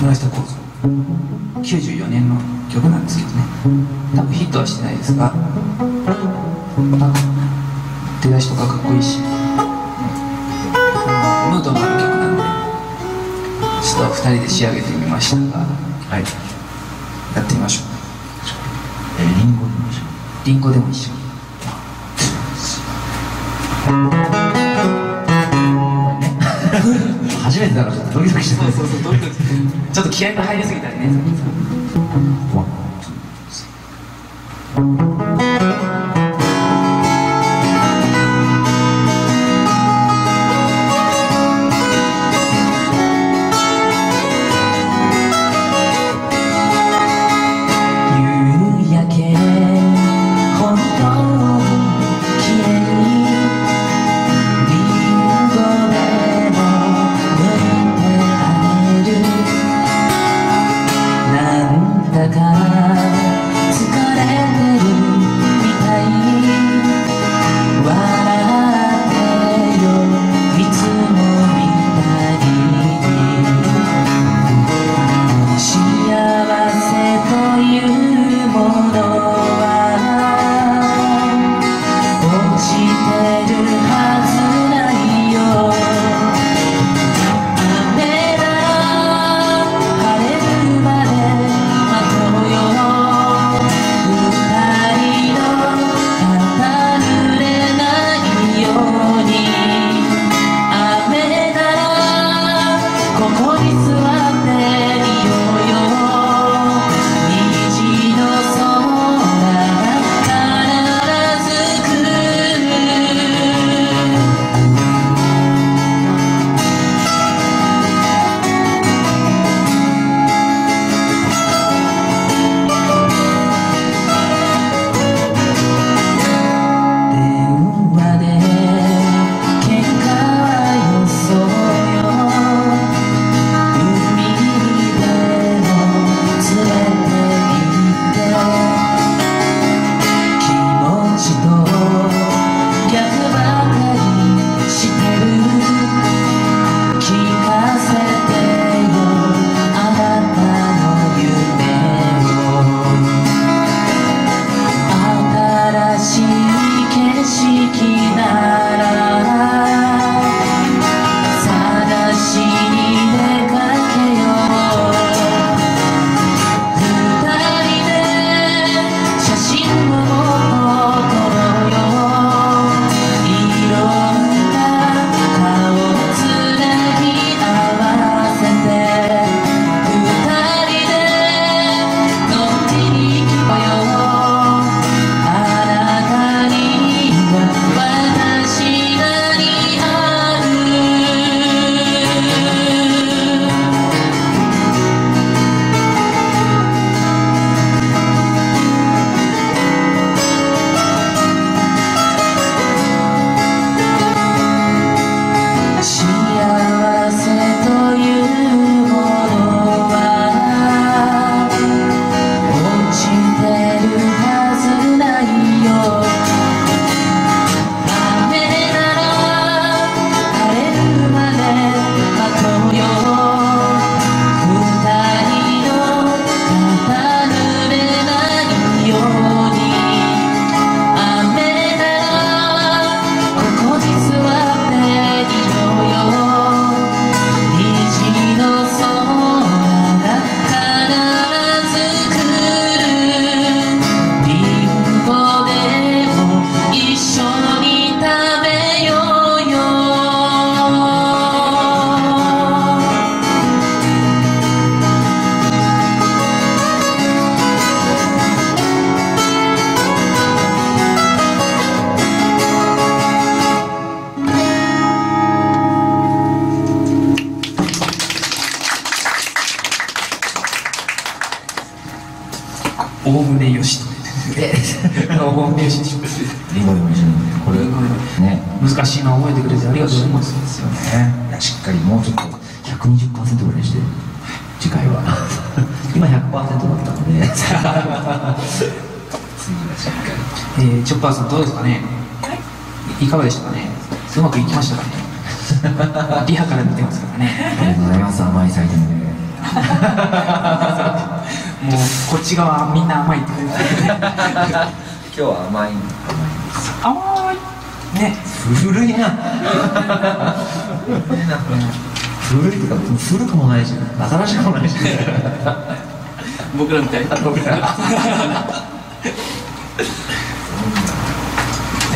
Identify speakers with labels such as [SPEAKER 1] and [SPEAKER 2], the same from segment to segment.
[SPEAKER 1] 村下幸三94年の曲なんですけどね。多分ヒットはしてないですが。出だしとかかっこいいし。ムードのある曲なんでちょっと2人で仕上げてみましたが。
[SPEAKER 2] はい。
[SPEAKER 1] やってみましょう。
[SPEAKER 2] えーリンゴでもし。ょ
[SPEAKER 1] リンゴでも一緒に
[SPEAKER 2] 初めてだからちょっとドキドキして
[SPEAKER 1] そうそうドキドキちょっと気合が入りすぎたりね大船よしえ大船よし
[SPEAKER 2] リンゴでもこれね
[SPEAKER 1] 難しいの覚えてくれてありがとうございます
[SPEAKER 2] ですよねしっかりもうちょっと120%ぐらいにして次回は今100%だったので次はしっか
[SPEAKER 1] えー、チョッパーさんどうですかねいかがでしたかねうまくいきましたかねリハから見てますからね
[SPEAKER 2] りありがとうございます甘い採点で
[SPEAKER 1] もうこっち側みんな甘いって感じ。
[SPEAKER 2] 今日は甘い
[SPEAKER 1] 甘い。ね。
[SPEAKER 2] 古いな。古いとか古くもないし新しくもないし。
[SPEAKER 1] 僕らみたい？な
[SPEAKER 2] 僕ら。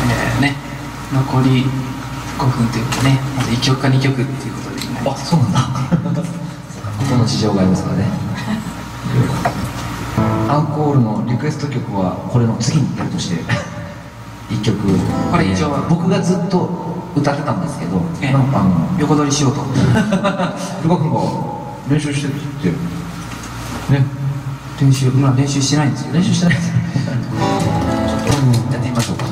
[SPEAKER 1] えーね。残り5分ということでね。あと1曲か2曲っていうことで、ね、
[SPEAKER 2] あそうなんだ。ここの事情がありますからねアンコールのリクエスト曲はこれの次にやるとして 一曲。
[SPEAKER 1] これ以上は
[SPEAKER 2] えー僕がずっと歌ってたんですけど、
[SPEAKER 1] え
[SPEAKER 2] あの
[SPEAKER 1] 横取りしようと。
[SPEAKER 2] ルカ君が練習してるって。ね。
[SPEAKER 1] 練習まあ練習してないんですけど。
[SPEAKER 2] 練習してないです。よ ちょっとやってみましょうか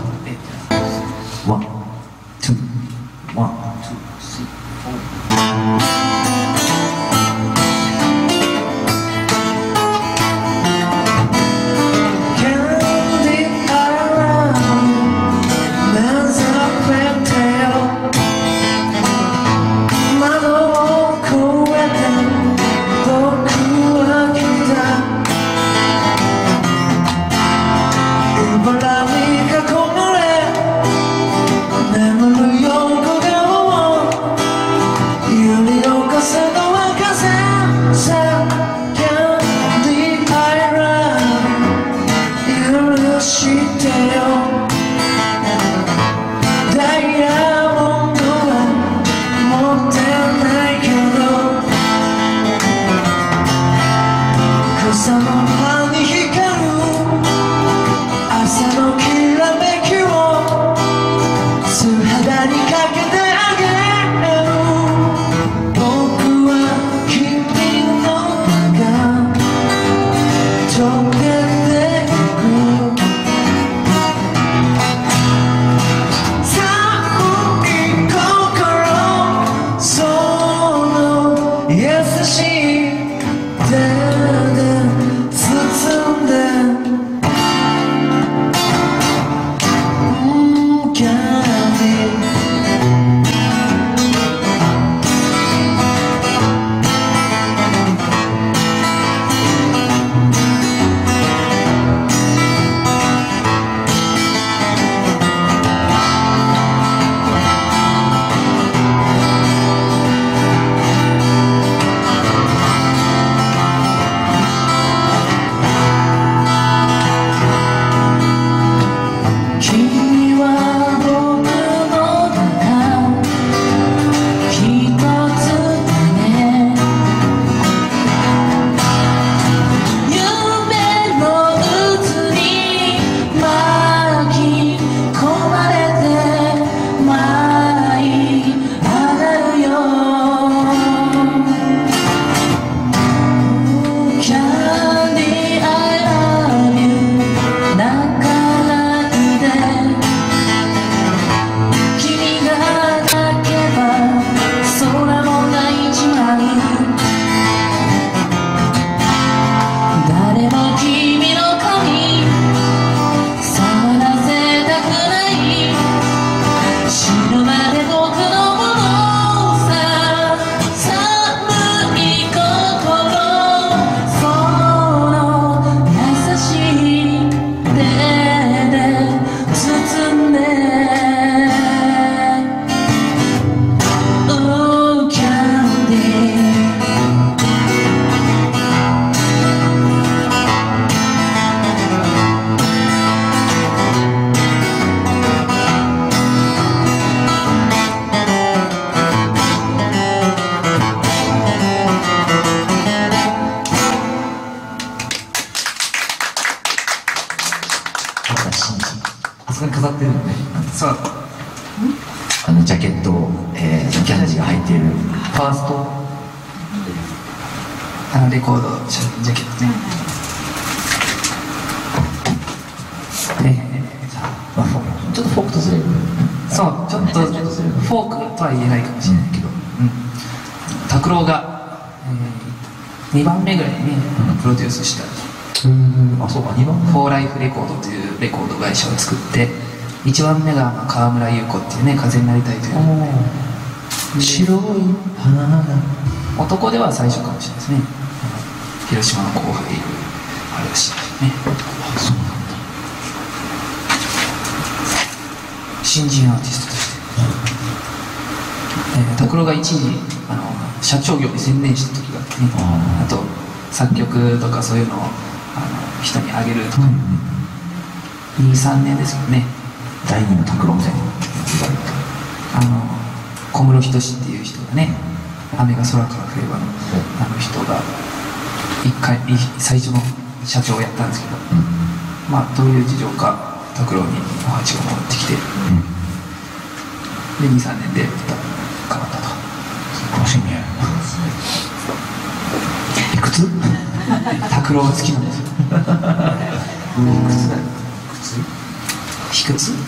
[SPEAKER 3] そう。
[SPEAKER 2] あのジャケットを、えー、キャンディが入っているファースト。
[SPEAKER 1] あのレコードジャケットね。
[SPEAKER 2] ちょっとフォークとずれる。
[SPEAKER 1] そうちょっとフォークとは言えないかもしれないけど。うん。拓郎が、え2番目ぐらいにねプロデュースした。
[SPEAKER 2] うん。あそうか2番
[SPEAKER 1] フォーライフレコードというレコード会社を作って1番目がまあ川村優子っていうね風になりたいという。
[SPEAKER 2] 白い花が
[SPEAKER 1] 男では最初かもしれないですね。広島の後輩あれらしいね。
[SPEAKER 3] そうなんだ
[SPEAKER 1] 新人アーティストとして。えー拓郎が一時あの社長業に専念した時があってね。
[SPEAKER 3] あ
[SPEAKER 1] あと作曲とかそういうのをあの人にあげるとか、23年ですよね
[SPEAKER 3] 第二の拓郎みたいな言われて
[SPEAKER 1] あの小室仁っていう人がね「雨が空から降ればの」あの人が一回い最初の社長をやったんですけどまあどういう事情か拓郎にお鉢が戻ってきてで
[SPEAKER 3] うん。
[SPEAKER 1] 23年で変わったと。
[SPEAKER 3] 素晴らしいねいくつ？
[SPEAKER 1] 拓郎が好きなんですよ。いくつだ？よ
[SPEAKER 3] 靴
[SPEAKER 1] 卑屈
[SPEAKER 3] なん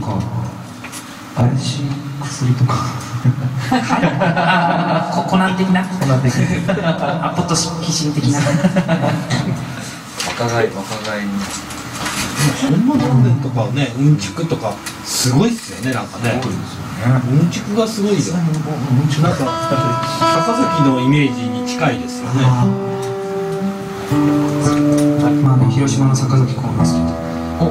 [SPEAKER 3] か怪しい薬とか。
[SPEAKER 1] コナン的な？
[SPEAKER 3] コナン的
[SPEAKER 1] アポトキシン的な？
[SPEAKER 3] 若返り若返り。
[SPEAKER 4] 本間丹田とかねうんちくとかすごいっすよねなんかね。
[SPEAKER 3] そうですよね。
[SPEAKER 4] うんちくがすごいよ。なんか高崎のイメージに近いですよね
[SPEAKER 1] まあね広島の坂崎幸之助と。
[SPEAKER 3] お。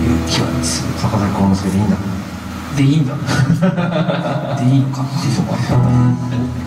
[SPEAKER 1] いう気はする
[SPEAKER 3] 坂崎幸之助でいいんだ。
[SPEAKER 1] でいいんだ。でいいのか
[SPEAKER 3] いいのか